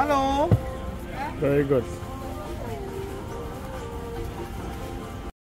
Hello. Very good.